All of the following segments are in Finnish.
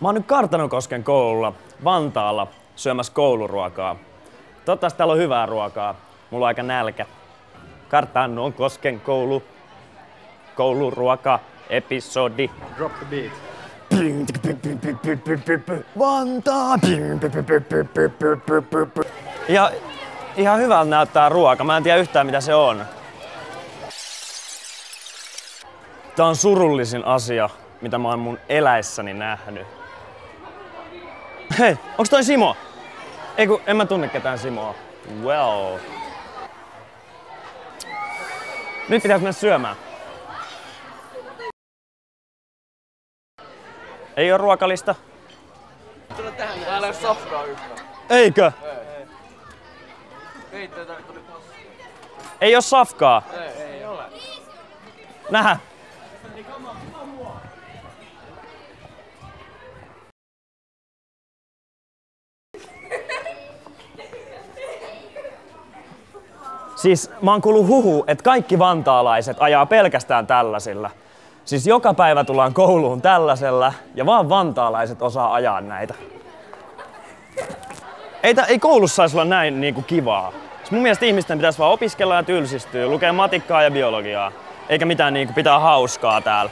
Mä oon nyt Kartanokosken koululla Vantaalla syömässä kouluruokaa. Toivottavasti täällä on hyvää ruokaa. Mulla on aika nälkä. Kartanokosken koulu. Kouluruoka. Episodi. Drop the beat. Vantaa! Ja ihan hyvältä näyttää ruoka. Mä en tiedä yhtään mitä se on. Tää on surullisin asia, mitä mä oon mun eläissäni nähnyt. Hei, onks toi Simo? Ei kun en mä tunne ketään Simoa. Well. Nyt pitäis mennä syömään. Ei oo ruokalista. Täällä ei ole safkaa yhtään. Eikö? Keittiötä tuli Ei oo safkaa. Ei, ei ole. Nähä. Siis mä oon kuullut huhu, että kaikki vantaalaiset ajaa pelkästään tällaisilla. Siis joka päivä tullaan kouluun tällaisella ja vaan vantaalaiset osaa ajaa näitä. Ei, tä- ei koulussa saisi olla näin niin kuin kivaa. Siis mun mielestä ihmisten pitäisi vaan opiskella ja tylsistyä, lukea matikkaa ja biologiaa. Eikä mitään niin kuin pitää hauskaa täällä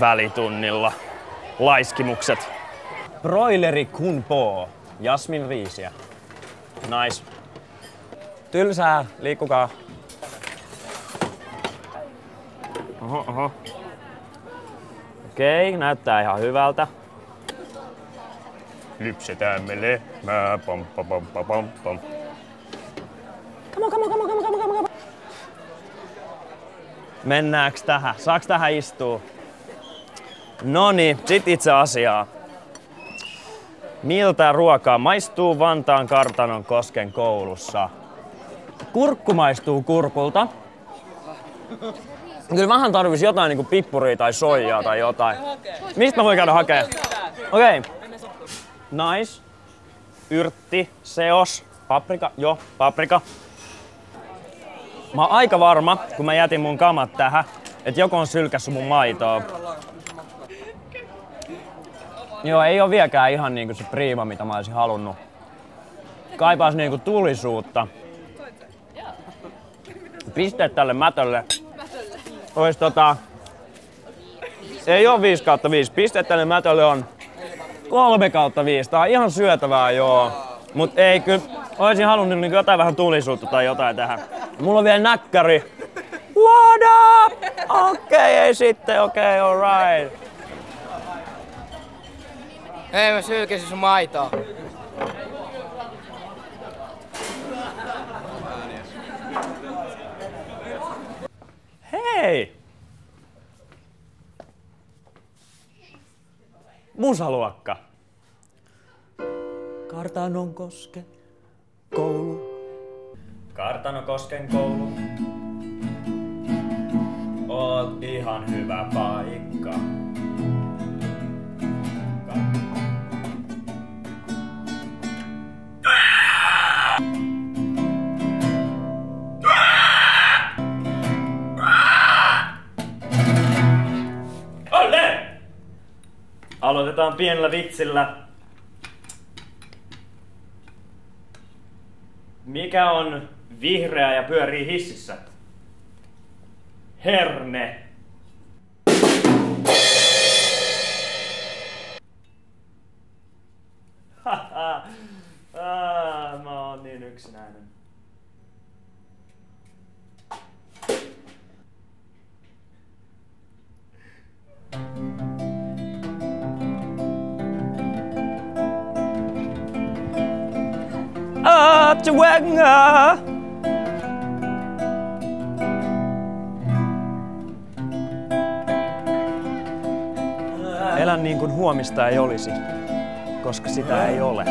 välitunnilla. Laiskimukset. Broileri kun. Jasmin riisiä. Nice. Tylsää, liikkukaa. Oho, oho. Okei, näyttää ihan hyvältä. Lypsetään me lehmää, pom pom pom pom pom pom. Come on, come on, come on, come on, come on, come. Mennäänkö tähän? Saaks tähän istua? Noni, sit itse asiaa. Miltä ruokaa maistuu Vantaan kartanon kosken koulussa? Kurkku maistuu kurkulta. Kyllä vähän tarvis jotain niinku pippuria tai soijaa tai jotain. Mistä mä voin käydä hakee? Okei. Okay. Nice. Yrtti, seos, paprika, joo, paprika. Mä oon aika varma, kun mä jätin mun kamat tähän, että joku on sylkässyt mun maitoa. Joo, ei oo vieläkään ihan niinku se priima, mitä mä olisin halunnut. Kaipaas niinku tulisuutta. Pisteet tälle mätölle. Ois tota... Ei oo 5 kautta 5. Pisteet tälle mätölle on 3 kautta 5. Tää on ihan syötävää joo. Mut ei kyllä, oisin halunnut niinku jotain vähän tulisuutta tai jotain tähän. Mulla on vielä näkkäri. What up? Okei, okay, ei sitten, okei, okay, alright. Hei, mä sylkäsin sun maitoa. Hei! Musaluokka. Kartanonkosken koulu. Kartanokosken koulu. Oot ihan hyvä paikka. Aloitetaan pienellä vitsillä. Mikä on vihreä ja pyörii hississä? Herne. ah, mä oon niin yksinäinen. Wagner. Elän niin kuin huomista ei olisi, koska sitä ei ole.